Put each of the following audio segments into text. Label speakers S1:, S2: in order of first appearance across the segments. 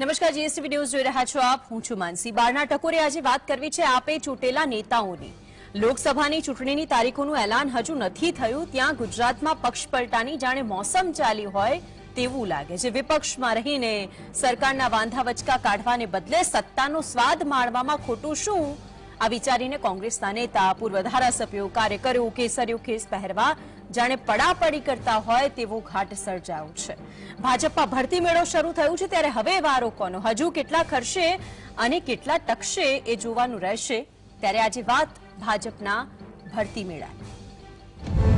S1: નમસ્કાર GST news જોઈ રહ્યા છો આપ. હું છું માનસી બારના ટકોરે આજે વાત કરવી છે આપે ચૂંટેલા નેતાઓની. લોકસભાની ચૂંટણીની તારીખોનું એલાન હજુ નથી થયું. ત્યાં ગુજરાતમાં પક્ષ પલટાની જાણે મોસમ ચાલી હોય તેવું લાગે છે. વિપક્ષમાં રહીને સરકારના વાંધા વચકા કાઢવાને બદલે સત્તાનો સ્વાદ માણવામાં ખોટું શું આ વિચારીને કોંગ્રેસના નેતા, પૂર્વ ધારાસભ્યો, કાર્યકરો, કેસરીઓ કેસ પહેરવા જાણે પડાપડી કરતા હોય તેવો ઘાટ સર્જાયો છે. ભાજપમાં ભરતી મેળો શરૂ થયું છે ત્યારે હવે વારો કોનો? હજુ કેટલા ખર્શે અને કેટલા ટકશે એ જોવાનું રહેશે. ત્યારે આજે વાત ભાજપના ભરતી મેળાની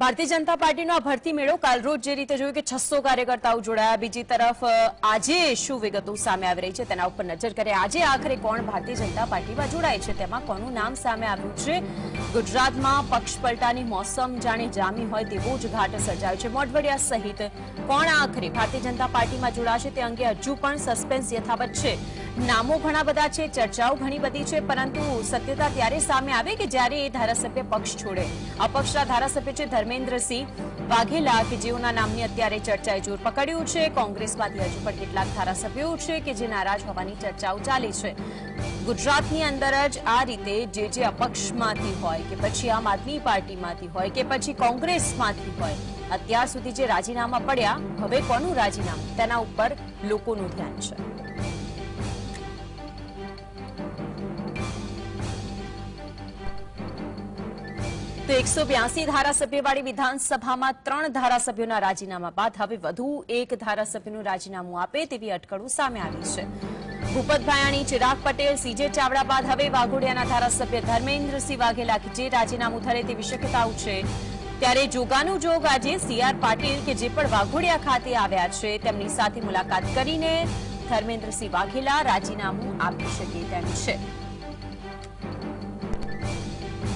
S1: ભારતીય જનતા પાર્ટીનો આ ભરતી મેળો કાલ રોજ જે રીતે જોયું કે છસો કાર્યકર્તાઓ જોડાયા, બીજી તરફ આજે શું વિગતો સામે આવી રહી છે તેના ઉપર નજર કરે આજે આખરે કોણ ભારતીય જનતા પાર્ટીમાં જોડાય છે તેમાં કોનું નામ સામે આવ્યું છે? ગુજરાતમાં પક્ષ પલટાની મોસમ જાણે જામી હોય તેવો જ ઘાટ સર્જાયો છે. મોઢવડિયા સહિત કોણ આખરે ભારતીય જનતા પાર્ટીમાં જોડાશે તે અંગે હજુ પણ સસ્પેન્સ યથાવત છે. નામો ઘણા બધા છે, ચર્ચાઓ ઘણી બધી છે, પરંતુ સત્યતા ત્યારે સામે આવે કે જ્યારે એ ધારાસભ્ય પક્ષ છોડે. અપક્ષના ધારાસભ્ય છે ધર્મેન્દ્રસિંહ વાઘેલા, કે જેઓના નામની અત્યારે ચર્ચાએ જોર પકડ્યું છે. કોંગ્રેસમાંથી હજુ પણ કેટલાક ધારાસભ્યો છે કે જે નારાજ હોવાની ચર્ચાઓ ચાલી છે. ગુજરાતની અંદર જ આ રીતે જે જે અપક્ષમાંથી હોય, કે પછી આમ આદમી પાર્ટીમાંથી હોય, કે પછી કોંગ્રેસમાંથી હોય, અત્યાર સુધી જે રાજીનામા પડ્યા, હવે કોનું રાજીનામું? તેના ઉપર લોકોનું ધ્યાન છે. તો એકસો બ્યાસી ધારાસભ્યવાળી વિધાનસભામાં ત્રણ ધારાસભ્યોના રાજીનામા બાદ હવે વધુ એક ધારાસભ્યનું રાજીનામું આપે તેવી અટકળો સામે આવી છે. ભૂપત ભાયાણી, ચિરાગ પટેલ, સીજે ચાવડા બાદ હવે વાઘોડિયાના ધારાસભ્ય ધર્મેન્દ્રસિંહ વાઘેલા જે રાજીનામું ધરે તેવી શક્યતાઓ છે. ત્યારે જોગાનું જોગ આજે સીઆર પાટીલ કે જે પણ વાઘોડિયા ખાતે આવ્યા છે, તેમની સાથે મુલાકાત કરીને ધર્મેન્દ્રસિંહ વાઘેલા રાજીનામું આપી શકે તેમ છે.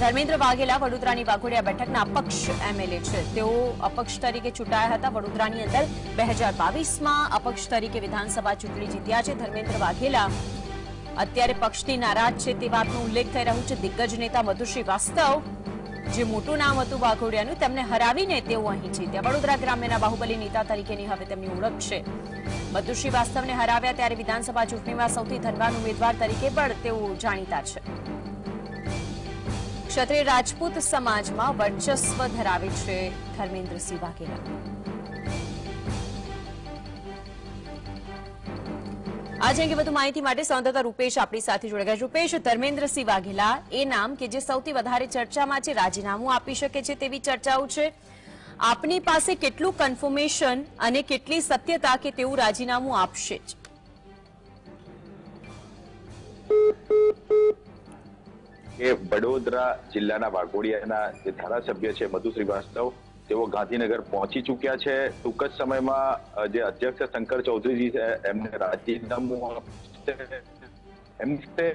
S1: ધર્મેન્દ્ર વાઘેલા વડોદરાની વાઘોડિયા બેઠકના અપક્ષ એમએલએ છે. તેઓ અપક્ષ તરીકે ચૂંટાયા હતા. વડોદરાની અંદર બે હજાર બાવીસમાં અપક્ષ તરીકે વિધાનસભા ચૂંટણી જીત્યા છે. ધર્મેન્દ્ર વાઘેલા અત્યારે પક્ષથી નારાજ છે તે વાતનો ઉલ્લેખ થઈ રહ્યો છે. દિગ્ગજ નેતા મધુશ્રી વાસ્તવ, જે મોટું નામ હતું વાઘોડિયાનું, તેમને હરાવીને તેઓ અહીં જીત્યા. વડોદરા ગ્રામ્યના બાહુબલી નેતા તરીકેની હવે તેમની ઓળખ છે. મધુશ્રી વાસ્તવને હરાવ્યા ત્યારે વિધાનસભા ચૂંટણીમાં સૌથી ધનવાન ઉમેદવાર તરીકે પણ તેઓ જાણીતા છે. ક્ષત્રિય રાજપૂત સમાજમાં વર્ચસ્વ ધરાવે છે ધર્મેન્દ્રસિંહ વાઘેલા. આજે અંગે વધુ માહિતી માટે સંવાદદાતા રૂપેશ આપણી સાથે જોડાયા. રૂપેશ, ધર્મેન્દ્રસિંહ વાઘેલા, એ નામ કે જે સૌથી વધારે ચર્ચામાં છે, રાજીનામું આપી શકે છે તેવી ચર્ચાઓ છે. આપની પાસે કેટલું કન્ફર્મેશન અને કેટલી સત્યતા કે તેવું રાજીનામું આપશે જ?
S2: કે વડોદરા જિલ્લાના વાઘોડિયાના જે ધારાસભ્ય છે મધુ શ્રીવાસ્તવ, તેઓ ગાંધીનગર પહોંચી ચૂક્યા છે ટૂંક જ સમયમાં જે અધ્યક્ષ શંકર ચૌધરીજી છે, એમને રાજીનામું. એમને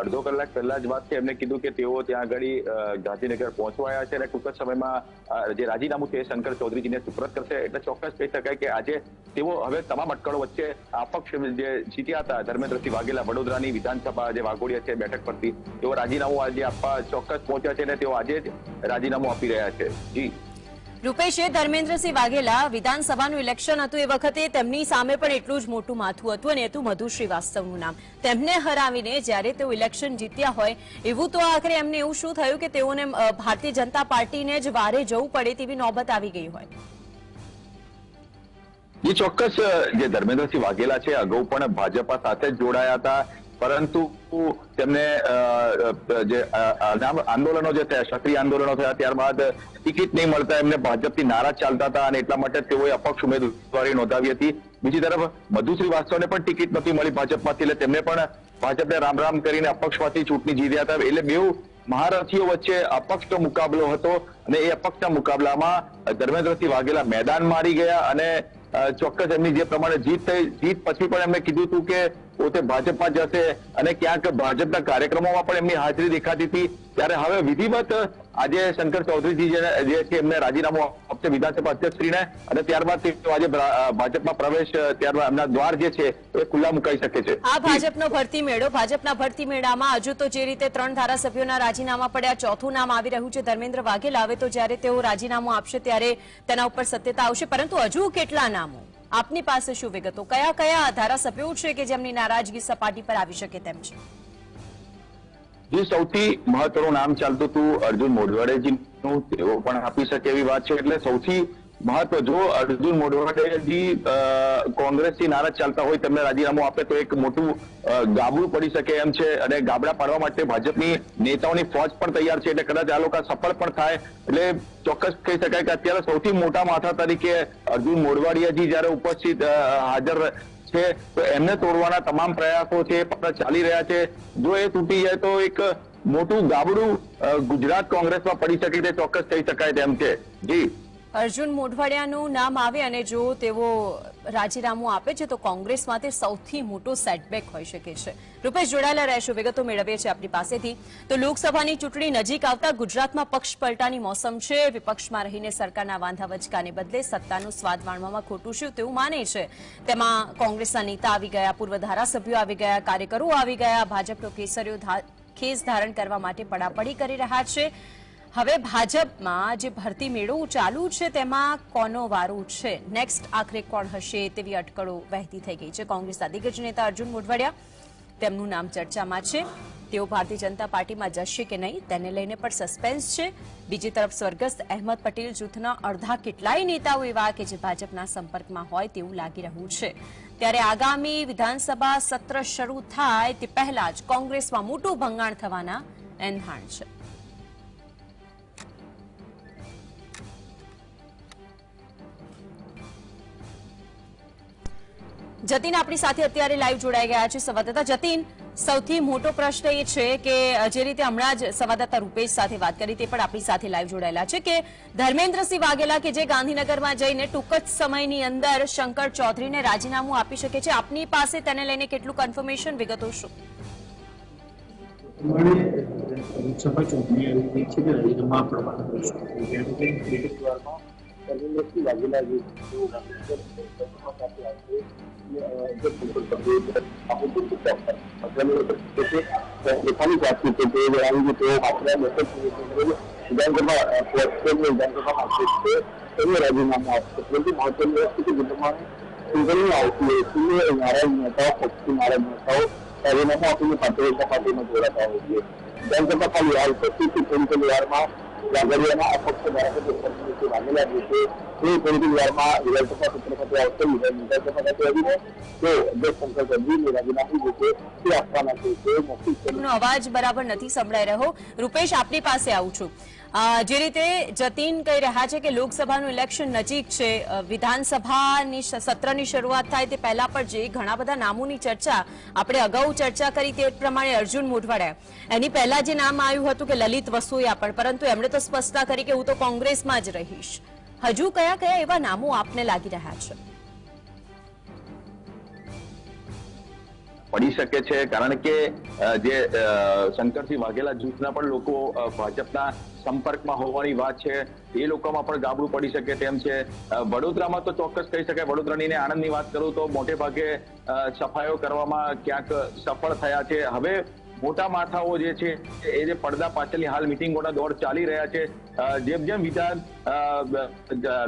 S2: અડધો કલાક પહેલા જ વાત છે એમને કીધું કે તેઓ ત્યાં આગળ ગાંધીનગર પહોંચવાયા છે અને ટૂંક જ સમયમાં જે રાજીનામું છે એ શંકર ચૌધરીજીને સુપ્રત કરશે. એટલે ચોક્કસ કહી શકાય કે આજે તેઓ હવે તમામ અટકળો વચ્ચે અપક્ષ જે જીત્યા હતા, ધર્મેન્દ્રસિંહ વાઘેલા વડોદરાની વિધાનસભા જે વાઘોડિયા છે બેઠક પરથી, તેઓ રાજીનામું આજે આપવા ચોક્કસ પહોંચ્યા છે અને તેઓ આજે જ રાજીનામું આપી રહ્યા છે. જી.
S1: રૂપેશે ધર્મેન્દ્રસિંહ વાઘેલા વિધાનસભાનું ઇલેક્શન હતું એ વખતે તેમની સામે પણ એટલું જ મોટું માથું હતું અને હતું મધુ શ્રીવાસ્તવનું નામ. તેમને હરાવીને જ્યારે તેઓ ઇલેક્શન જીત્યા હોય, એવું તો આખરે એમને એવું શું થયું કે તેઓને ભારતીય જનતા પાર્ટીને જ વારે જવું પડે તેવી નોબત આવી ગઈ હોય?
S2: એ ચોક્કસ જે ધર્મેન્દ્રસિંહ વાઘેલા છે, અગાઉ પણ ભાજપા સાથે જ જોડાયા હતા. પરંતુ તેમને જે આંદોલનો જે થયા, ક્ષત્રિય આંદોલનો થયા, ત્યારબાદ ટિકિટ નહીં મળતા, એમને ભાજપથી નારાજ ચાલતા હતા અને એટલા માટે તેઓએ અપક્ષ ઉમેદવારી નોંધાવી હતી. બીજી તરફ મધુ શ્રીવાસ્તવને પણ ટિકિટ નથી મળી ભાજપમાંથી, એટલે તેમને પણ ભાજપને રામ રામ કરીને અપક્ષમાંથી ચૂંટણી જીત્યા હતા. એટલે બેઉ મહારથીઓ વચ્ચે અપક્ષનો મુકાબલો હતો અને એ અપક્ષના મુકાબલામાં ધર્મેન્દ્રસિંહ વાઘેલા મેદાન મારી ગયા અને ચોક્કસ એમની જે પ્રમાણે જીત થઈ, જીત પછી પણ એમણે કીધું હતું કે પોતે ભાજપમાં જશે અને ક્યાંક ભાજપના કાર્યક્રમોમાં પણ એમની હાજરી દેખાતી હતી. ત્યારે હવે વિધિવત આજે શંકર ચૌધરીજી જે છે એમને રાજીનામું આપશે વિધાનસભા અધ્યક્ષશ્રીને. અને ત્યારબાદ તેઓ આજે ભાજપમાં પ્રવેશ, ત્યારબાદ એમના દ્વાર જે છે એ ખુલ્લા મુકાઈ શકે છે.
S1: આ ભાજપનો ભરતી મેળો, ભાજપના ભરતી મેળામાં હજુ તો જે રીતે ત્રણ ધારાસભ્યોના રાજીનામા પડ્યા, ચોથું નામ આવી રહ્યું છે ધર્મેન્દ્ર વાઘેલા. આવે તો જ્યારે તેઓ રાજીનામું આપશે ત્યારે તેના ઉપર સત્યતા આવશે. પરંતુ હજુ કેટલા નામો? આપની પાસે શું વિગતો? કયા કયા ધારાસભ્યો છે કે જેમની નારાજગી સપાટી પર આવી શકે તેમ છે?
S2: જે સૌથી મહત્વનું નામ ચાલતું હતું અર્જુન મોઢવાડેજીનું, તેઓ પણ આપી શકે એવી વાત છે. એટલે સૌથી મહત્વ જો અર્જુન મોઢવાડેજી અ, કોંગ્રેસથી નારાજ ચાલતા હોય તેમને રાજીનામું આપે તો એક મોટું ગાબડું પડી શકે એમ છે અને ગાબડા પાડવા માટે ભાજપની નેતાઓની ફોજ પણ તૈયાર છે એટલે કદાચ આ લોકો સફળ પણ થાય. એટલે ચોક્કસ કહી શકાય કે અત્યારે સૌથી મોટા માથા તરીકે અર્જુન મોઢવાડિયાજી જ્યારે ઉપસ્થિત હાજર છે તો એમને તોડવાના તમામ પ્રયાસો છે પણ ચાલી રહ્યા છે. જો એ તૂટી જાય તો એક મોટું ગાબડું ગુજરાત કોંગ્રેસમાં પડી શકે તે ચોક્કસ કહી શકાય તેમ છે. જી.
S1: અર્જુન મોઢવાડિયાનું નામ આવે અને જો તેઓ રાજીનામું આપે છે, તો કોંગ્રેસ માટે સૌથી મોટો સેટબેક હોઈ શકે છે. રૂપેશ જોડાયેલા રહેશું, વિગતો મેળવીએ છીએ આપણી પાસેથી. તો લોકસભાની ચૂંટણી નજીક આવતા ગુજરાતમાં પક્ષ પલટાની મોસમ છે. વિપક્ષમાં રહીને સરકારના વાંધા વચકાને બદલે સત્તાનું સ્વાદ માણવામાં ખોટું શું તેવું માને છે. તેમાં કોંગ્રેસના નેતા આવી ગયા, પૂર્વ ધારાસભ્યો આવી ગયા, કાર્યકરો આવી ગયા, ભાજપનો કેસરીઓ ખેસ ધારણ કરવા માટે પડાપડી કરી રહ્યા છે. હવે ભાજપમાં જે ભરતી મેળો ચાલુ છે, તેમાં કોનો વારો છે? નેક્સ્ટ આખરે કોણ હશે તેવી અટકળો વહેતી થઈ ગઈ છે. કોંગ્રેસના દિગ્ગજ નેતા અર્જુન મોઢવાડિયા તેમનું નામ ચર્ચામાં છે. તેઓ ભારતીય જનતા પાર્ટીમાં જશે કે નહીં, તેને લઈને પણ સસ્પેન્સ છે. બીજી તરફ સ્વર્ગસ્થ અહેમદ પટેલ જૂથના અડધા કેટલાય નેતાઓ એવા કે જે ભાજપના સંપર્કમાં હોય તેવું લાગી રહ્યું છે. ત્યારે આગામી વિધાનસભા સત્ર શરૂ થાય તે પહેલા જ કોંગ્રેસમાં મોટું ભંગાણ થવાના એંધાણ છે. જતીન આપણી સાથે અત્યારે લાઈવ જોડાઈ ગયા છે, સંવાદદાતા. જતીન, સૌથી મોટો પ્રશ્ન એ છે કે જે રીતે હમણાં જ સંવાદદાતા રૂપેશ સાથે વાત કરી તે પણ આપણી સાથે લાઈવ જોડાયેલા છે કે, ધર્મેન્દ્રસિંહ વાઘેલા કે જે ગાંધીનગરમાં જઈને ટૂંક જ સમયની અંદર શંકર ચૌધરીને રાજીનામું આપી શકે છે, આપની પાસે તેને લઈને કેટલું કન્ફર્મેશન વિગતો શું?
S3: લોકસભા પોતાની જાતની છે તે રાજીનામું આપશે પરંતુ મહત્વની વસ્તુ કે પ્રમાણે ચૂંટણી આવતી હોય છે નારાયણ નેતાઓ પક્ષી આપીને જનતા પાર્ટીમાં જોડાતા હોય છે વિધાનસભા ખાલી આ ઉપસ્થિત પોલિટિકલ વારમાં વાઘડિયાના અપક્ષ ધારાસભ્ય સરપંચ વાઘેલા દિવસે તે પોલિટિકલ વારમાં વિધાનસભા સત્ર ખાતે આવશે વિધાનસભા ખાતે આવીને તો અધ્યક્ષ શંકર ગંભીરને રાજીનામું જે છે તે આપવાના છે તે
S1: મોકલી અવાજ બરાબર નથી સંભળાઈ રહ્યો રૂપેશ આપની પાસે આવું છું જે રીતે જતીન કહી રહ્યા છે કે લોકસભાનું ઇલેક્શન નજીક છે વિધાનસભાની સત્રની શરૂઆત થાય તે પહેલા પણ જે ઘણા બધા નામોની ચર્ચા આપણે અગાઉ ચર્ચા કરી તે પ્રમાણે અર્જુન મોઢવાડિયા એની પહેલા જે નામ આવ્યું હતું કે લલિત વસોયા પણ, પરંતુ એમણે તો સ્પષ્ટતા કરી કે હું તો કોંગ્રેસમાં જ રહીશ. હજુ કયા કયા એવા નામો આપને લાગી રહ્યા છે?
S2: પડી શકે છે. કારણ કે જે શંકરસિંહ વાઘેલા જૂથના પણ લોકો ભાજપના સંપર્કમાં હોવાની વાત છે. એ લોકોમાં પણ ગાબડું પડી શકે તેમ છે. વડોદરામાં તો ચોક્કસ કહી શકાય વડોદરાની ને આણંદની વાત કરું તો મોટે ભાગે સફાયો કરવામાં ક્યાંક સફળ થયા છે. હવે મોટા માથાઓ જે છે, એ જે પડદા પાછળની હાલ મિટિંગોના દોર ચાલી રહ્યા છે. જેમ જેમ વિચાર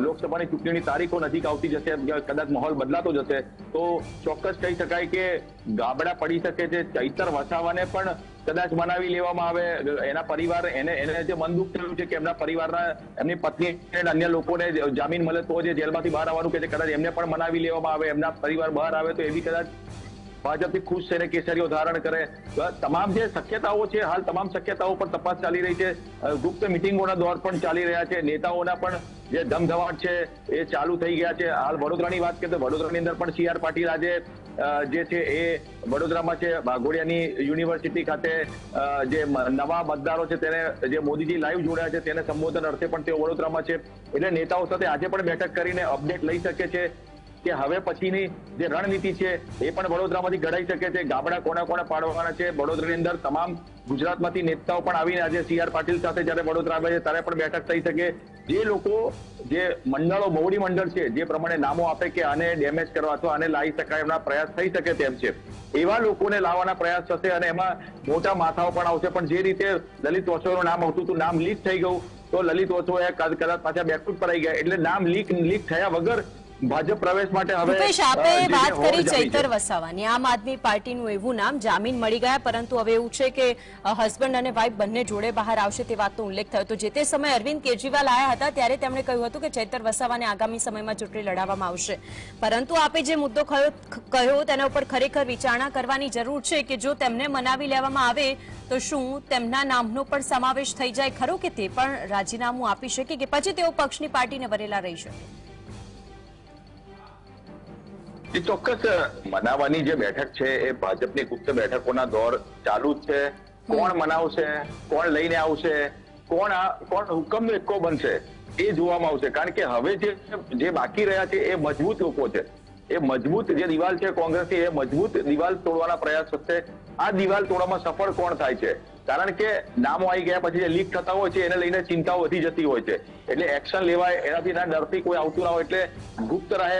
S2: લોકસભાની ચૂંટણીની તારીખો નજીક આવતી જશે કદાચ માહોલ બદલાતો જશે, તો ચોક્કસ કહી શકાય કે ગાબડા પડી શકે છે. ચૈતર વસાવાને પણ કદાચ મનાવી લેવામાં આવે. એના પરિવાર, એને એને જે મન દુઃખ થયું છે કે એમના પરિવારના, એમની પત્ની અને અન્ય લોકોને જામીન મળે તો જે જેલમાંથી બહાર આવવાનું કે છે કદાચ એમને પણ મનાવી લેવામાં આવે, એમના પરિવાર બહાર આવે તો એવી કદાચ ભાજપથી ખુશ થઈને કેસરીઓ ધારણ કરે. તમામ જે શક્યતાઓ છે, હાલ તમામ શક્યતાઓ પર તપાસ ચાલી રહી છે. ગુપ્ત મિટિંગોના દોર પણ ચાલી રહ્યા છે. નેતાઓના પણ જે ધમધમાટ છે, એ ચાલુ થઈ ગયા છે. હાલ વડોદરાની વાત કરીએ તો વડોદરાની અંદર પણ સી આર પાટીલ આજે જે છે એ વડોદરામાં છે, વાઘોડિયાની યુનિવર્સિટી ખાતે જે નવા મતદારો છે, તેને જે મોદીજી લાઈવ જોડાયા છે, તેને સંબોધન અર્થે પણ તેઓ વડોદરામાં છે. એટલે નેતાઓ સાથે આજે પણ બેઠક કરીને અપડેટ લઈ શકે છે. કે હવે પછીની જે રણનીતિ છે, એ પણ વડોદરામાંથી ઘડાઈ શકે છે. ગામડા કોને કોના પાડવાના છે? વડોદરાની અંદર તમામ ગુજરાતમાંથી નેતાઓ પણ આવીને આજે સી આર પાટીલ સાથે જયારે વડોદરા આવે છે, ત્યારે પણ બેઠક થઈ શકે. જે લોકો, જે મંડળો મોવડી મંડળ છે, જે પ્રમાણે નામો આપે કે આને ડેમેજ કરવા અથવા આને લાવી શકાય એમના પ્રયાસ થઈ શકે તેમ છે. એવા લોકોને લાવવાના પ્રયાસ થશે અને એમાં મોટા માથાઓ પણ આવશે. પણ જે રીતે લલિત વસોનું નામ આવતું હતું, નામ લીક થઈ ગયું, તો લલિત વસોએ કદ- કદાચ પાછા બેકફૂટ પર આવી ગયા. એટલે નામ લીક લીક થયા વગર ભાજપ પ્રવેશ માટે હવે
S1: રૂપેશ આપે વાત કરી ચૈતર વસાવાની. આમ આદમી પાર્ટીનું એવું નામ જામીન મળી ગયા પરંતુ હવે એવું છે કે હસબન્ડ અને વાઇફ બંને જોડે બહાર આવશે તે વાતનો ઉલ્લેખ થયો હતો. જે તે સમયે અરવિંદ કેજરીવાલ આવ્યા હતા ત્યારે તેમણે કહ્યું હતું કે ચૈતર વસાવાને આગામી સમયમાં ચૂંટણી લડાવવામાં આવશે. પરંતુ આપે જે મુદ્દો કયો કહ્યો તેના ઉપર ખરેખર વિચારણા કરવાની જરૂર છે કે જો તેમને મનાવી લેવામાં આવે તો શું તેમના નામનો પણ સમાવેશ થઈ જાય ખરો કે તે પણ રાજીનામું આપી શકે કે પછી તેઓ પક્ષની પાર્ટીને વરેલા રહી શકે?
S2: એ ચોક્કસ મનાવાની જે બેઠક છે એ ભાજપની ગુપ્ત બેઠકોના દોર ચાલુ જ છે. કોણ મનાવશે કોણ લઈને આવશે કોણ આ કોણ હુકમનો એકો બનશે એ જોવામાં આવશે. કારણ કે હવે જે જે બાકી રહ્યા છે એ મજબૂત લોકો છે. એ મજબૂત જે દિવાલ છે કોંગ્રેસની એ મજબૂત દિવાલ તોડવાના પ્રયાસ થશે આ દિવાલ તોડવામાં સફળ કોણ થાય છે? કારણ કે નામો આવી ગયા પછી જે લીક થતા હોય છે, એને લઈને ચિંતાઓ વધી જતી હોય છે. એટલે એક્શન લેવાય, એનાથી ના ડરથી કોઈ આવતું ના હોય. એટલે ગુપ્ત રહે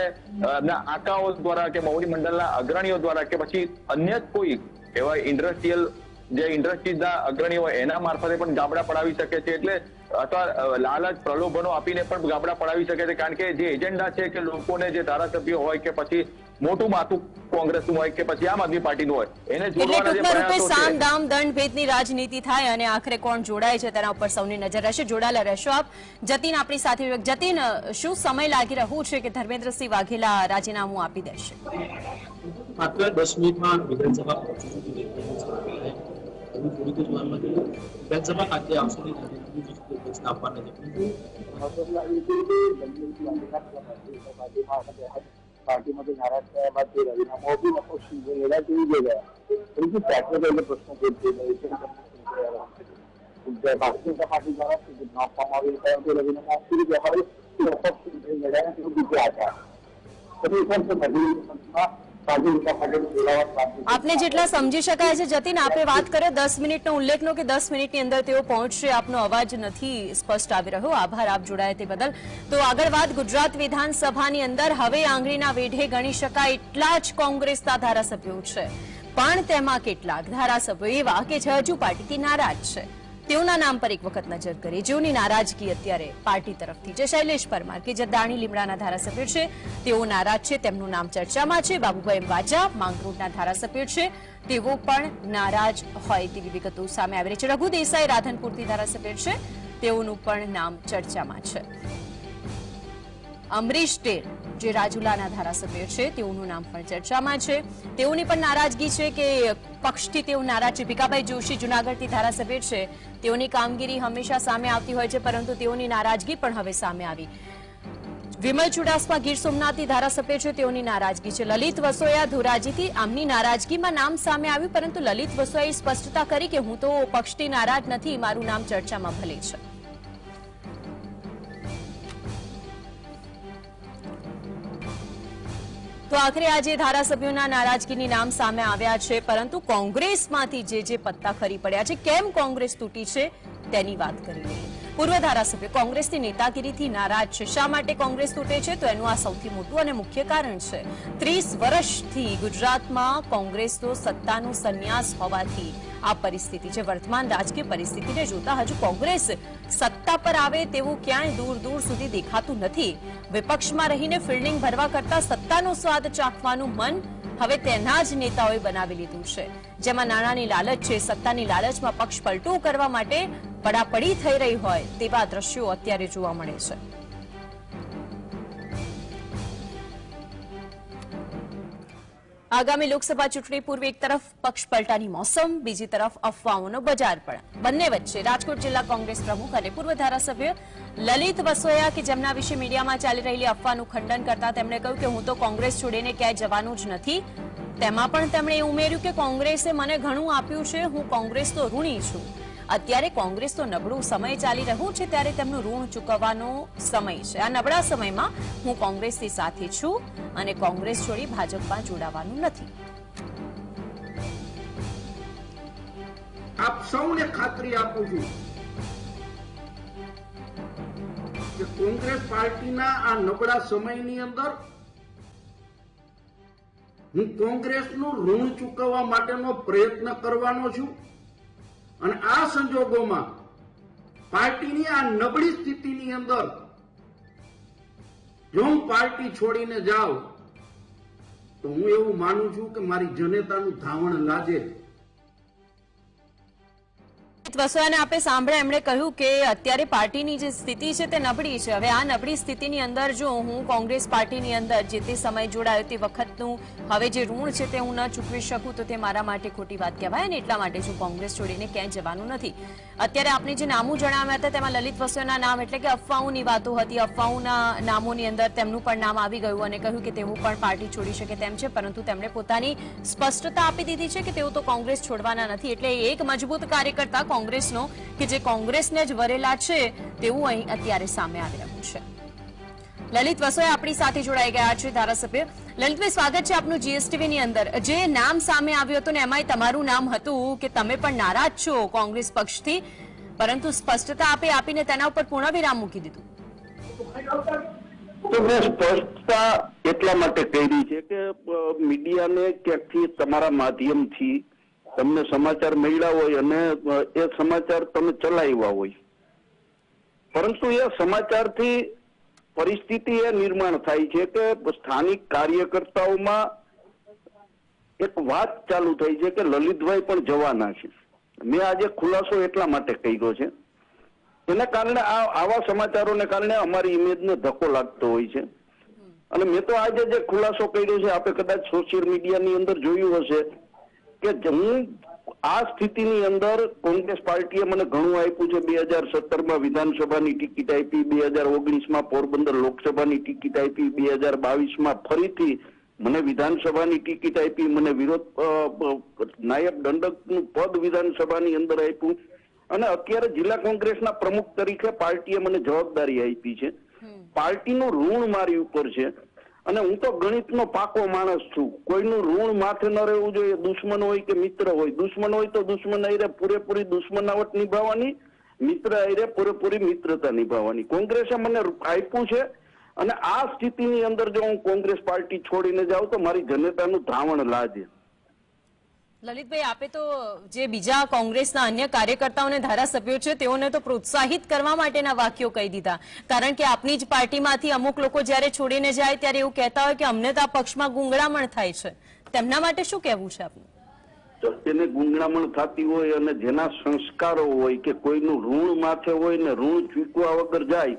S2: એમના આંકાઓ દ્વારા કે મૌરી મંડળના અગ્રણીઓ દ્વારા કે પછી અન્ય કોઈ એવા ઇન્ડસ્ટ્રીયલ જે ઇન્ડસ્ટ્રીઝના અગ્રણીઓ હોય, એના મારફતે પણ ગાબડા પડાવી શકે છે. એટલે અથવા લાલચ પ્રલોભનો આપીને પણ ગાબડા પડાવી શકે છે. કારણ કે જે એજન્ડા છે કે લોકોને જે ધારાસભ્યો હોય કે પછી મોટું માથું કોંગ્રેસનું હોય કે પછી આમ આદમી પાર્ટીનું હોય એને
S1: એટલે
S2: જોડવાના જે પ્રયાસો
S1: સામ દામ દંડ ભેદની રાજનીતિ થાય અને આખરે કોણ જોડાય છે તેના ઉપર સૌની નજર રહેશે. જોડાયેલા રહેશો આપ. જતીન આપણી સાથે જતીન શું સમય લાગી રહ્યું છે કે ધર્મેન્દ્રસિંહ વાઘેલા રાજીનામું આપી દેશે?
S3: માત્ર દસ મિનિટમાં વિધાનસભા વિધાનસભા ખાતે આવશે આપવાના છે.
S4: પાર્ટીમાંથી નારાજ થયા બાદ તે રવિના મોદી અને પછી એના કેવી ગયા પરંતુ ટેકનિકલ પ્રશ્ન જે છે ભારતીય જનતા પાર્ટી દ્વારા ટિકિટ આપવામાં આવી પરંતુ આપી દીધું હવે અપક્ષ ચૂંટણી લડ્યા તેવું બીજા હતા પછી મધ્યમાં
S1: આપને જેટલા સમજી શકાય છે, જતીન, આપે વાત કર્યો, દસ મિનિટનો ઉલ્લેખનો કે દસ મિનિટની અંદર તેઓ પહોંચશે. આપનો અવાજ નથી સ્પષ્ટ આવી રહ્યો. આભાર, આપ જોડાયા તે બદલ. તો આગળ વાત ગુજરાત વિધાનસભાની અંદર. હવે આંગળીના વેઢે ગણી શકાય એટલા જ કોંગ્રેસના ધારાસભ્યો છે. પણ તેમાં કેટલાક ધારાસભ્યો એવા કે જે હજુ પાર્ટીથી નારાજ છે. તેઓના નામ પર એક વખત નજર કરીએ જેઓની નારાજગી અત્યારે પાર્ટી તરફથી છે. શૈલેષ પરમાર કે જે દાણી લીમડાના ધારાસભ્ય છે, તેઓ નારાજ છે. તેમનું નામ ચર્ચામાં છે. બાબુભાઈ વાજા માંગરોળના ધારાસભ્ય છે. તેઓ પણ નારાજ હોય તેવી વિગતો સામે આવી રહી છે. રઘુ દેસાઈ રાધનપુરથી ધારાસભ્ય છે. તેઓનું પણ નામ ચર્ચામાં છે. અમરીશ ટેર જે રાજુલાના ધારાસભ્ય છે, તેઓનું નામ પણ ચર્ચામાં છે. તેઓની પણ નારાજગી છે કે પક્ષથી તેઓ નારાજ છે. ભીખાભાઈ જોશી જુનાગઢથી ધારાસભ્ય છે. તેઓની કામગીરી હંમેશા સામે આવતી હોય છે, પરંતુ તેઓની નારાજગી પણ હવે સામે આવી. વિમલ ચુડાસમા ગીર સોમનાથથી ધારાસભ્ય છે, તેઓની નારાજગી છે. લલિત વસોયા ધોરાજીથી આમની નારાજગીમાં નામ સામે આવ્યું, પરંતુ લલિત વસોયાએ સ્પષ્ટતા કરી કે હું તો પક્ષથી નારાજ નથી, મારું નામ ચર્ચામાં ભલે છે. તો આખરે આજે ધારાસભ્યોના નારાજગીની નામ સામે આવ્યા છે, પરંતુ કોંગ્રેસમાંથી જે જે પત્તા ખરી પડ્યા છે, કેમ કોંગ્રેસ તૂટી છે તેની વાત કરી લઈએ. પૂર્વ ધારાસભ્ય કોંગ્રેસની નેતાગીરીથી નારાજ છે. શા માટે કોંગ્રેસ તૂટે છે? તો એનું આ સૌથી મોટું અને મુખ્ય કારણ છે. ત્રીસ વર્ષથી ગુજરાતમાં કોંગ્રેસનો સત્તાનો સંન્યાસ હોવાથી આ પરિસ્થિતિ છે. વર્તમાન રાજકીય પરિસ્થિતિને જોતા હજુ કોંગ્રેસ સત્તા પર આવે તેવું ક્યાંય દૂર દૂર સુધી દેખાતું નથી. વિપક્ષમાં રહીને ફિલ્ડિંગ ભરવા કરતા સત્તાનો સ્વાદ ચાખવાનું મન હવે તેના જ નેતાઓએ બનાવી લીધું છે, જેમાં નાણાંની લાલચ છે, સત્તાની લાલચમાં પક્ષ પલટું કરવા માટે પડાપડી થઈ રહી હોય તેવા દ્રશ્યો અત્યારે જોવા મળે છે. આગામી લોકસભા ચૂંટણી પૂર્વે એક તરફ પક્ષ પલટાની મોસમ, બીજી તરફ અફવાઓનો બજાર પણ. બંને વચ્ચે રાજકોટ જિલ્લા કોંગ્રેસ પ્રમુખ અને પૂર્વ ધારાસભ્ય લલિત વસોયા કે જેમના વિશે મીડિયામાં ચાલી રહેલી અફવાનું ખંડન કરતા તેમણે કહ્યું કે હું તો કોંગ્રેસ છોડીને ક્યાંય જવાનું જ નથી. તેમાં પણ તેમણે ઉમેર્યું કે કોંગ્રેસે મને ઘણું આપ્યું છે, હું કોંગ્રેસ તો ઋણી છું. અત્યારે કોંગ્રેસ તો નબળું સમય ચાલી રહ્યું છે, ત્યારે તેમનું ઋણ ચૂકવવાનો સમય છે. આ નબળા સમયમાં હું કોંગ્રેસની સાથે છું અને કોંગ્રેસ છોડી ભાજપમાં જોડાવાનું નથી.
S5: આપ સૌને ખાતરી આપું છું કે કોંગ્રેસ પાર્ટીના આ નબળા સમયની અંદર હું કોંગ્રેસનું ઋણ ચૂકવવા માટેનો પ્રયત્ન કરવાનો છું. અને આ સંજોગોમાં પાર્ટીની આ નબળી સ્થિતિની અંદર જો હું પાર્ટી છોડીને જાઉં, તો હું એવું માનું છું કે મારી જનેતાનું ધાવણ લાજે.
S1: વસોયાને આપે સાંભળ્યા એમણે કહ્યું કે અત્યારે પાર્ટીની જે સ્થિતિ છે તે નબળી છે. હવે આ નબળી સ્થિતિની અંદર જો હું કોંગ્રેસ પાર્ટીની અંદર જે તે સમય જોડાયો તે વખતનું હવે જે ઋણ છે તે હું ન ચૂકવી શકું તો તે મારા માટે ખોટી વાત કહેવાય અને એટલા માટે હું કોંગ્રેસ છોડીને ક્યાંય જવાનું નથી. અત્યારે આપને જે નામો જણાવ્યા હતા તેમાં લલિત વસોયાના નામ એટલે કે અફવાઓની વાતો હતી. અફવાઓના નામોની અંદર તેમનું પણ નામ આવી ગયું અને કહ્યું કે તેઓ પણ પાર્ટી છોડી શકે તેમ છે, પરંતુ તેમણે પોતાની સ્પષ્ટતા આપી દીધી છે કે તેઓ તો કોંગ્રેસ છોડવાના નથી. એટલે એક મજબૂત કાર્યકર્તા કોંગ્રેસનો કે જે કોંગ્રેસને જ વરેલા છે તેવું અહીં અત્યારે સામે આવી રહ્યું છે. લલિત વસોયા આપણી સાથે જોડાઈ ગયા છે ધારાસભ્ય. લલિતભાઈ, સ્વાગત છે આપનું જીએસટીવી અંદર. જે નામ સામે આવ્યું હતું ને એમાંય તમારું નામ હતું કે તમે પણ નારાજ છો કોંગ્રેસ પક્ષથી, પરંતુ સ્પષ્ટતા આપે આપીને તેના ઉપર પૂર્ણ વિરામ મૂકી દીધું.
S6: તો મેં સ્પષ્ટતા એટલા માટે કહી છે કે મીડિયાને ક્યાંકથી, તમારા માધ્યમથી તમને સમાચાર મળ્યા હોય અને એ સમાચાર તમે ચલાવ્યા હોય. પરંતુ એ સમાચારથી પરિસ્થિતિ એ નિર્માણ થાય છે કે સ્થાનિક કાર્યકર્તાઓમાં એક વાત ચાલુ થઈ છે કે લલિતભાઈ પણ જવાના છે. મેં આજે ખુલાસો એટલા માટે કર્યો છે. એના કારણે આ, આવા સમાચારોને કારણે અમારી ઇમેજને ધક્કો લાગતો હોય છે. અને મેં તો આજે જે ખુલાસો કર્યો છે આપણે કદાચ સોશિયલ મીડિયાની અંદર જોયું હશે. કે હું આ સ્થિતિની અંદર કોંગ્રેસ પાર્ટીએ મને ઘણું આપ્યું છે બે હજાર સત્તરમાં વિધાનસભાની ટિકિટ આપી બે હજાર ઓગણીસમાં પોરબંદર લોકસભાની ટિકિટ આપી બે હજાર બાવીસમાં ફરીથી મને વિધાનસભાની ટિકિટ આપી મને વિરોધ નાયબ દંડકનું પદ વિધાનસભાની અંદર આપ્યું. અને અત્યારે જિલ્લા કોંગ્રેસના પ્રમુખ તરીકે પાર્ટીએ મને જવાબદારી આપી છે. પાર્ટીનું ઋણ મારી ઉપર છે. અને હું તો ગણિતનો પાકો માણસ છું. કોઈનું ઋણ માથે ન રહેવું જોઈએ, દુશ્મન હોય કે મિત્ર હોય. દુશ્મન હોય તો દુશ્મન આયરે પૂરેપૂરી દુશ્મનાવટ નિભાવવાની, મિત્ર આયરે પૂરેપૂરી મિત્રતા નિભાવવાની. કોંગ્રેસે મને આપ્યું છે અને આ સ્થિતિની અંદર જો હું કોંગ્રેસ પાર્ટી છોડીને જાઉં તો મારી જનતાનું ધાવણ લાજે
S1: લલિતભાઈ, આપે તો જે બીજા કોંગ્રેસના અન્ય કાર્યકર્તાઓને ધારાસભ્યો છે, તેઓને તો પ્રોત્સાહિત કરવા માટેના વાક્યો કહી દીધા. કારણ કે આપની જ પાર્ટીમાંથી અમુક લોકો જ્યારે છોડીને જાય, ત્યારે એવું કહેતા હોય કે અમને તો આ પક્ષમાં ગુંગળામણ થાય છે. તેમના માટે શું કહેવું છે આપનું?
S6: તેને ગુંગળામણ થતી હોય અને જેના સંસ્કારો હોય કે કોઈનું ઋણ માથે હોય ને ઋણ ચૂકવા વગર જાય,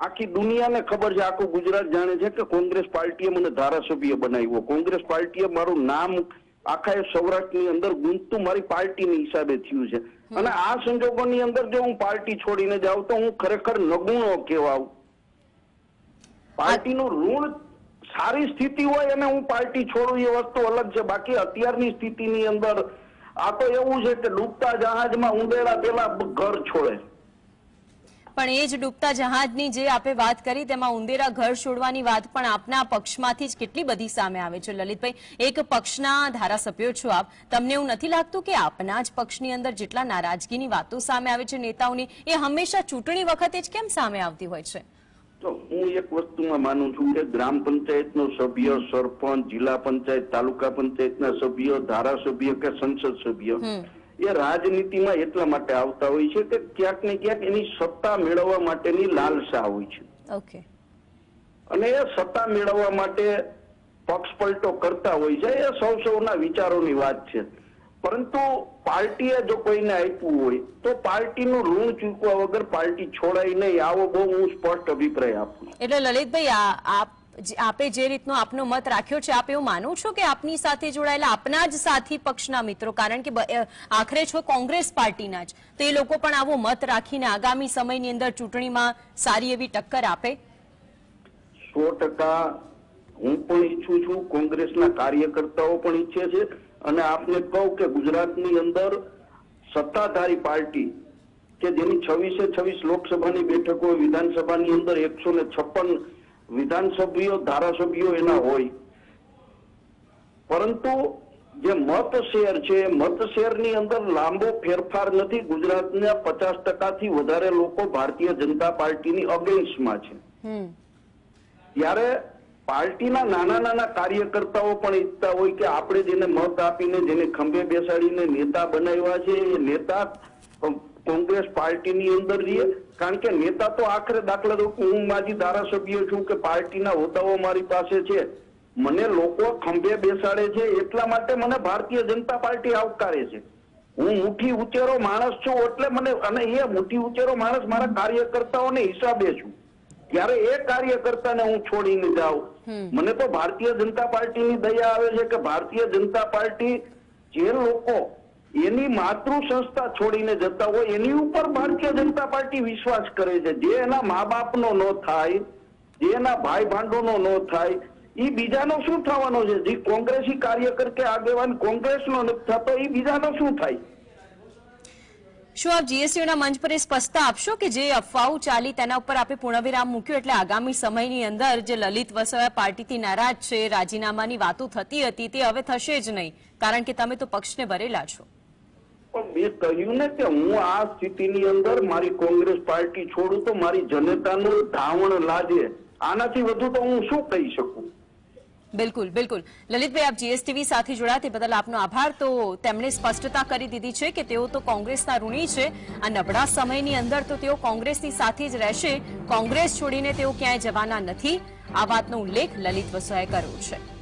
S6: આખી દુનિયાને ખબર છે, આખું ગુજરાત જાણે છે કે કોંગ્રેસ પાર્ટીએ મને ધારાસભ્ય બનાવ્યો. કોંગ્રેસ પાર્ટીએ મારું નામ આખા એ સૌરાષ્ટ્રની અંદર ગુંજતું મારી પાર્ટીની હિસાબે થયું છે. અને આ સંજોગોની અંદર જો હું પાર્ટી છોડીને જાઉં તો હું ખરેખર નગુણો કહેવાઉં પાર્ટીનું ઋણ સારી સ્થિતિ હોય અને હું પાર્ટી છોડું એ વસ્તુ અલગ છે. બાકી અત્યારની સ્થિતિની અંદર આ તો એવું છે કે ડૂબતા જહાજમાં ઊંડેલા પેલા ઘર છોડે
S1: પણ એ જ ડૂબતા જહાજની જે આપે વાત કરી તેમાં ઉંદેરા ઘર છોડવાની વાત પણ આપના પક્ષમાંથી જ કેટલી બધી સામે આવે છે. લલિતભાઈ એક પક્ષના ધારાસભ્યો છો આપ. તમને એવું નથી લાગતું કે આપના જ પક્ષની અંદર જેટલા નારાજગીની વાતો સામે આવે છે નેતાઓની એ હંમેશા ચૂંટણી વખતે જ કેમ સામે આવતી હોય છે?
S6: તો હું એક વસ્તુમાં માનું છું કે ગ્રામ પંચાયતનો સભ્ય સરપંચ જિલ્લા પંચાયત તાલુકા પંચાયતના સભ્ય ધારાસભ્ય કે સંસદ સભ્ય એ રાજનીતિમાં એટલા માટે આવતા હોય છે કે ક્યાંક ને ક્યાંક એની સત્તા મેળવવા માટેની લાલસા હોય છે.
S1: ઓકે.
S6: અને એ સત્તા મેળવવા માટે પક્ષ પલટો કરતા હોય છે એ સૌ સૌના વિચારોની વાત છે. પરંતુ પાર્ટીએ જો કોઈને આપ્યું હોય તો પાર્ટીનું ઋણ ચૂકવા વગર પાર્ટી છોડાય નહીં. આવો બહુ હું સ્પષ્ટ અભિપ્રાય આપું
S1: એટલે લલિતભાઈ આપ આપે જે રીતનો આપનો મત રાખ્યો છે, આપ એવું માનો છો કે આપની સાથે જોડાયેલા આપના જ સાથી પક્ષના મિત્રો? કારણ કે આખરે છો કોંગ્રેસ પાર્ટીના જ. તો એ લોકો પણ આવો મત રાખીને આગામી સમયની અંદર ચૂંટણીમાં સારી એવી ટક્કર આપે?
S6: સો હું પણ ઈચ્છું છું કોંગ્રેસના કાર્યકર્તાઓ પણ ઈચ્છે છે. અને આપને કહું કે ગુજરાતની અંદર સત્તાધારી પાર્ટી કે જેની છવ્વીસે છવ્વીસ લોકસભાની બેઠકો વિધાનસભાની અંદર એકસો ને છપ્પન વિધાનસભ્યો ધારાસભ્યો એના હોય. પરંતુ જે મત શેર છે મત શેરની અંદર લાંબો ફેરફાર નથી. ગુજરાતના પચાસ ટકાથી વધારે લોકો ભારતીય જનતા પાર્ટીની અગેન્સ્ટમાં છે. ત્યારે પાર્ટીના નાના નાના કાર્યકર્તાઓ પણ ઈચ્છતા હોય કે આપણે જેને મત આપીને જેને ખંભે બેસાડીને નેતા બનાવ્યા છે એ નેતા કોંગ્રેસ પાર્ટીની અંદર રહીએ. કારણ કે નેતા તો આખરે દાખલા તો હું માજી ધારાસભ્ય છું કે પાર્ટીના હોદ્દાઓ મારી પાસે છે. મને લોકો ખંભે બેસાડે છે એટલા માટે મને ભારતીય જનતા પાર્ટી આવકારે છે. હું મુઠ્ઠી ઉચેરો માણસ છું એટલે મને અને એ મુઠ્ઠી ઉચેરો માણસ મારા કાર્યકર્તાઓને હિસાબે છું. ત્યારે એ કાર્યકર્તાને હું છોડીને જાઉં. મને તો ભારતીય જનતા પાર્ટીની દયા આવે છે કે ભારતીય જનતા પાર્ટી જે લોકો એની માતૃ સંસ્થા છોડીને જતા હોય, એની ઉપર ભારતીય જનતા પાર્ટી વિશ્વાસ કરે છે. જે એના મા બાપનો ન થાય, જે એના ભાઈ ભાંડોનો ન થાય એ બીજાનો શું થવાનો છે? જે કોંગ્રેસી કાર્યકર કે આગેવાન કોંગ્રેસનો નથી થતો એ બીજાનો શું થાય?
S1: શું આપ જીએસટીના મંચ પર એ સ્પષ્ટતા આપશો કે જે અફવાઓ ચાલી તેના ઉપર આપે પૂર્ણવિરામ મૂક્યો? એટલે આગામી સમયની અંદર જે લલિત વસવા પાર્ટીથી નારાજ છે, રાજીનામાની વાતો થતી હતી, તે હવે થશે જ નહીં. કારણ કે તમે તો પક્ષને ભરેલા છો.
S6: મેં કહ્યું ને કે હું આ સ્થિતિની અંદર મારી કોંગ્રેસ પાર્ટી છોડું તો મારી જનતાનું ધાવણ લાજે. આનાથી વધુ તો હું શું કહી શકું?
S1: બિલકુલ બિલકુલ. લલિતભાઈ, આપ જીએસટીવી સાથે જોડાયા બદલ આપનો આભાર. તો તેમણે સ્પષ્ટતા કરી દીધી છે કે તેઓ તો કોંગ્રેસના ઋણી છે. આ નબળા સમયની અંદર તો તેઓ કોંગ્રેસની સાથે જ રહેશે. કોંગ્રેસ છોડીને તેઓ ક્યાંય જવાના નથી. આ વાતનો ઉલ્લેખ લલિત વસોએ કર્યો છે.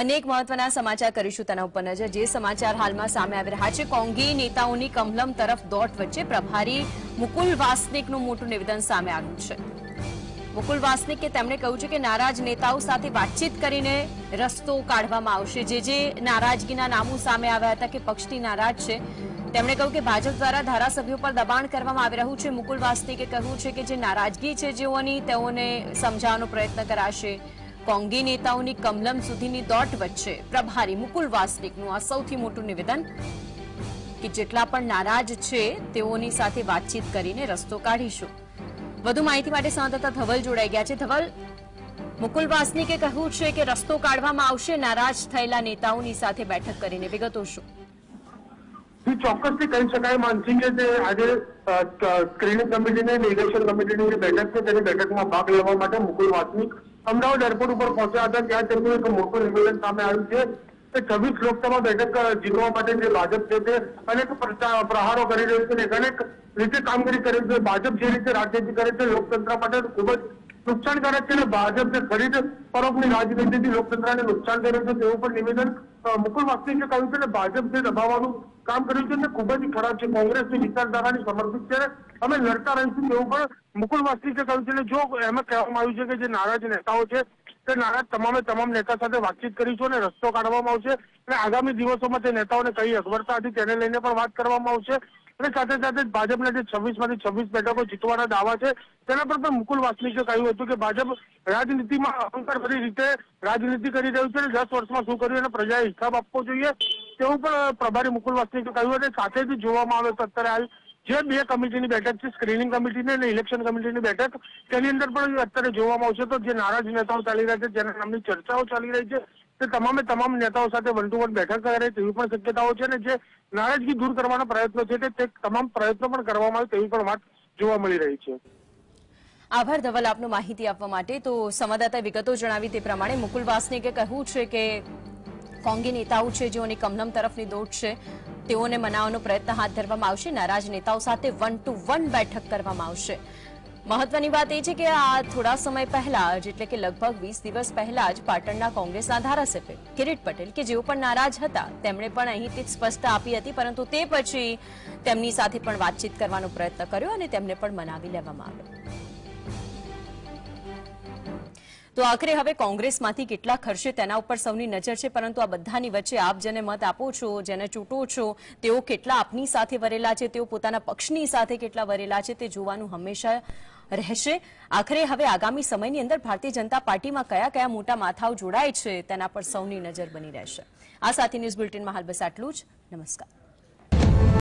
S1: અનેક મહત્વના સમાચાર કરીશું તેના ઉપર નજર. જે સમાચાર હાલમાં સામે આવી રહ્યા છે, કોંગી નેતાઓની કમલમ તરફ દોટ વચ્ચે પ્રભારી મુકુલ વાસનિકનું મોટું નિવેદન સામે આવ્યું છે. મુકુલ વાસનિકે તેમણે કહ્યું છે કે નારાજ નેતાઓ સાથે વાતચીત કરીને રસ્તો કાઢવામાં આવશે. જે જે નારાજગીના નામો સામે આવ્યા હતા કે પક્ષથી નારાજ છે, તેમણે કહ્યું કે ભાજપ દ્વારા ધારાસભ્યો પર દબાણ કરવામાં આવી રહ્યું છે. મુકુલ વાસનિકે કહ્યું છે કે જે નારાજગી છે, જેઓની તેઓને સમજાવવાનો પ્રયત્ન કરાશે કોંગી નેતાઓની કમલમ સુધીની દોટ વચ્ચે પ્રભારી મુકુલ વાસનિકનું આ સૌથી મોટું નિવેદન કે જેટલા પણ નારાજ છે, તેઓની સાથે વાતચીત કરીને રસ્તો કાઢીશું. વધુ માહિતી માટે સંવાદદાતા ધવલ જોડાઈ ગયા છે. ધવલ, મુકુલ વાસનિકે કહ્યું છે કે રસ્તો કાઢવામાં આવશે, નારાજ થયેલા નેતાઓની સાથે બેઠક કરીને વિગતો શું
S3: ચોક્કસ ચોક્કસથી કહી શકાય, માનસિંહ જે આજે સ્ક્રીનિંગ કમિટીની અને કમિટીની બેઠક છે, તેની બેઠકમાં ભાગ લેવા માટે મુકુલ વાસનિક અમદાવાદ એરપોર્ટ ઉપર પહોંચ્યા હતા, ત્યાં તેમનું એક મોટું નિવેદન સામે આવ્યું છે કે છવ્વીસ લોકસભા બેઠક જીતવા માટે જે ભાજપ છે તે અનેક પ્રહારો કરી રહ્યું છે અનેક રીતે કામગીરી કરી છે. ભાજપ જે રીતે રાજનીતિ કરે છે, લોકતંત્ર માટે ખૂબ જ નુકસાનકારક છે અને ભાજપ જે ખરીદ પરોપની રાજનીતિથી લોકતંત્રને નુકસાન કરે છે તેવું પણ નિવેદન મુકુલ વાસનિકે કહ્યું છે કે ભાજપ જે દબાવવાનું કામ કર્યું છે ને ખૂબ જ ખરાબ છે. કોંગ્રેસની વિચારધારાને સમર્પિત છે. અમે લડતા રહીશું એવું પણ મુકુલ વાસનિકે કહ્યું છે અને જો એમાં કહેવામાં આવ્યું છે કે જે નારાજ નેતાઓ છે તે નારાજ તમામે તમામ નેતા સાથે વાતચીત કરીશું અને રસ્તો કાઢવામાં આવશે. અને આગામી દિવસોમાં તે નેતાઓને કઈ અગવડતા હતી તેને લઈને પણ વાત કરવામાં આવશે. અને સાથે સાથે જ ભાજપના જે છવ્વીસમાંથી છવ્વીસ બેઠકો જીતવાના દાવા છે, તેના પર પણ મુકુલ વાસનિકે કહ્યું હતું કે ભાજપ રાજનીતિમાં અહંકાર ભરી રીતે રાજનીતિ કરી રહ્યું છે અને દસ વર્ષમાં શું કર્યું એને પ્રજાએ હિસાબ આપવો જોઈએ તેવું પણ પ્રભારી મુકુલ વાસનિકે કહ્યું અને સાથે જ જોવામાં આવે તો અત્યારે હાલ જે બે કમિટીની બેઠક છે, સ્ક્રીનિંગ કમિટીની અને ઇલેક્શન કમિટીની બેઠક, તેની અંદર પણ અત્યારે જોવામાં આવશે તો જે નારાજ નેતાઓ ચાલી રહ્યા છે, જેના નામની ચર્ચાઓ ચાલી રહી છે, તે તમામે તમામ નેતાઓ સાથે વન ટુ વન બેઠક કરે તેવી પણ શક્યતાઓ છે અને જે નારાજગી દૂર કરવાના પ્રયત્નો છે તે તે તમામ પ્રયત્નો પણ કરવામાં આવે તેવી પણ વાત જોવા મળી રહી છે.
S1: આભાર ધવલ, આપનું માહિતી આપવા માટે. તો સંવાદદાતાએ વિગતો જણાવી તે પ્રમાણે મુકુલ વાસનિકે કહ્યું છે કે કોંગી નેતાઓ છે જેઓની કમલમ તરફની દોટ છે. તેઓને મનાવવાનો પ્રયત્ન હાથ ધરવામાં આવશે. નારાજ નેતાઓ સાથે વન ટુ વન બેઠક કરવામાં આવશે. મહત્વની વાત એ છે કે આ થોડા સમય પહેલા એટલે કે લગભગ વીસ દિવસ પહેલા જ પાટણના કોંગ્રેસના ધારાસભ્ય કિરીટ પટેલ, કે જેઓ પણ નારાજ હતા, તેમણે પણ અહીંથી સ્પષ્ટતા આપી હતી, પરંતુ તે પછી તેમની સાથે પણ વાતચીત કરવાનો પ્રયત્ન કર્યો અને તેમને પણ મનાવી લેવામાં આવ્યા. તો આખરે હવે કોંગ્રેસમાંથી કેટલા ખર્ચે તેના ઉપર સૌની નજર છે, પરંતુ આ બધાની વચ્ચે આપ જેને મત આપો છો, જેને ચૂંટો છો, તેઓ કેટલા આપની સાથે વરેલા છે, તેઓ પોતાના પક્ષની સાથે કેટલા વરેલા છે તે જોવાનું હંમેશા રહેશે. આખરે હવે આગામી સમયની અંદર ભારતીય જનતા પાર્ટીમાં કયા કયા મોટા માથાઓ જોડાય છે તેના પર સૌની નજર બની રહેશે. આ સાથે ન્યૂઝ બુલેટિનમાં હાલ બસ આટલું જ. નમસ્કાર.